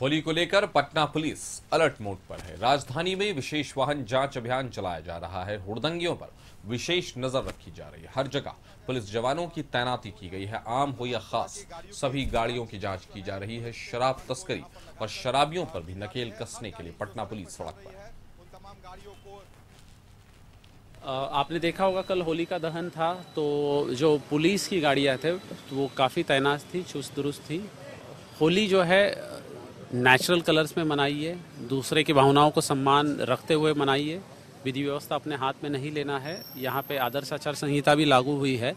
होली को लेकर Patna police alert mode पर है। राजधानी में विशेष वाहन जाँच अभियान चलाया जा रहा है। हुड़दंगियों पर विशेष नज़र रखी जा रही है। हर जगह पुलिस जवानों की तैनाती की गई है। आम हो या खास, सभी गाड़ियों की जाँच की जा रही है। शराब तस्करी और शराबियों पर भी नकेल कसने के लिए पटना पुलिस सड़क पर है। आपने देखा होगा, कल होली का दहन था तो जो पुलिस की गाड़ियाँ थे तो वो काफ़ी तैनात थी, चुस्त दुरुस्त थी। होली जो है नेचुरल कलर्स में मनाइए, दूसरे की भावनाओं को सम्मान रखते हुए मनाइए। विधि व्यवस्था अपने हाथ में नहीं लेना है। यहाँ पे आदर्श आचार संहिता भी लागू हुई है।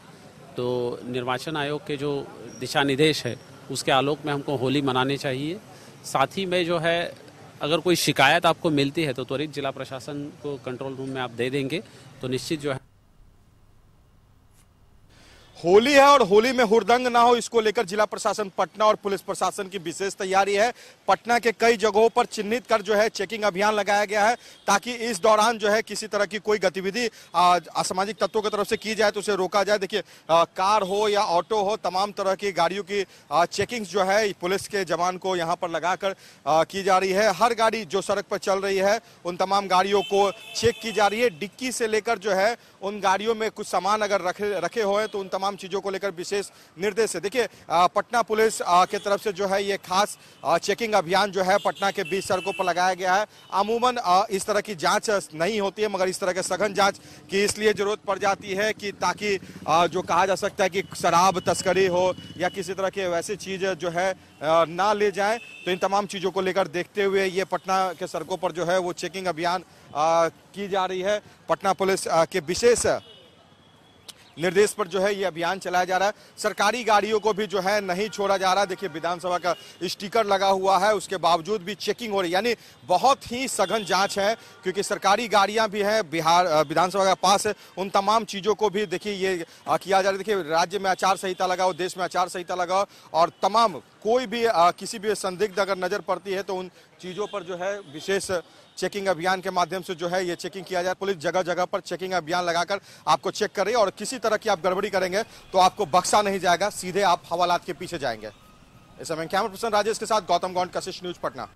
तो निर्वाचन आयोग के जो दिशा निर्देश है, उसके आलोक में हमको होली मनानी चाहिए। साथ ही में जो है, अगर कोई शिकायत आपको मिलती है तो त्वरित जिला प्रशासन को कंट्रोल रूम में आप दे देंगे। तो निश्चित जो है होली है और होली में हुरदंग ना हो, इसको लेकर जिला प्रशासन पटना और पुलिस प्रशासन की विशेष तैयारी है। पटना के कई जगहों पर चिन्हित कर जो है, चेकिंग अभियान लगाया गया है ताकि इस दौरान जो है, किसी तरह की कोई गतिविधि असामाजिक तत्वों की तरफ़ से की जाए तो उसे रोका जाए। देखिए कार हो या ऑटो हो, तमाम तरह की गाड़ियों की चेकिंग जो है, पुलिस के जवान को यहाँ पर लगाकर की जा रही है। हर गाड़ी जो सड़क पर चल रही है, उन तमाम गाड़ियों को चेक की जा रही है। डिक्की से लेकर जो है, उन गाड़ियों में कुछ सामान अगर रखे रखे हुए तो उन तमाम चीज़ों को लेकर विशेष निर्देश है। देखिए पटना पुलिस के तरफ़ से जो है ये खास चेकिंग अभियान जो है पटना के बीच सड़कों पर लगाया गया है। अमूमन इस तरह की जाँच नहीं होती है, मगर इस तरह के सघन जाँच की इसलिए ज़रूरत पड़ जाती है कि ताकि जो कहा जा सकता है कि शराब, तस्करी हो या किसी तरह के वैसी चीज़ जो है ना ले जाए तो इन तमाम चीज़ों को लेकर देखते हुए ये पटना के सड़कों पर जो है वो चेकिंग अभियान की जा रही है। पटना पुलिस के विशेष निर्देश पर जो है ये अभियान चलाया जा रहा है। सरकारी गाड़ियों को भी जो है नहीं छोड़ा जा रहा। देखिए, विधानसभा का स्टिकर लगा हुआ है, उसके बावजूद भी चेकिंग हो रही यानी बहुत ही सघन जाँच है, क्योंकि सरकारी गाड़ियाँ भी हैं, बिहार विधानसभा के पास। उन तमाम चीज़ों को भी देखिए, ये किया जा रहा है। देखिए, राज्य में आचार संहिता लगाओ, देश में आचार संहिता लगाओ, और तमाम कोई भी किसी भी संदिग्ध अगर नज़र पड़ती है तो उन चीज़ों पर जो है विशेष चेकिंग अभियान के माध्यम से जो है ये चेकिंग किया जाए। पुलिस जगह जगह पर चेकिंग अभियान लगाकर आपको चेक कर रही है और किसी तरह की आप गड़बड़ी करेंगे तो आपको बक्सा नहीं जाएगा, सीधे आप हवालात के पीछे जाएँगे। इस समय कैमरा पर्सन राजेश के साथ गौतम गौंड, कशिश न्यूज़, पटना।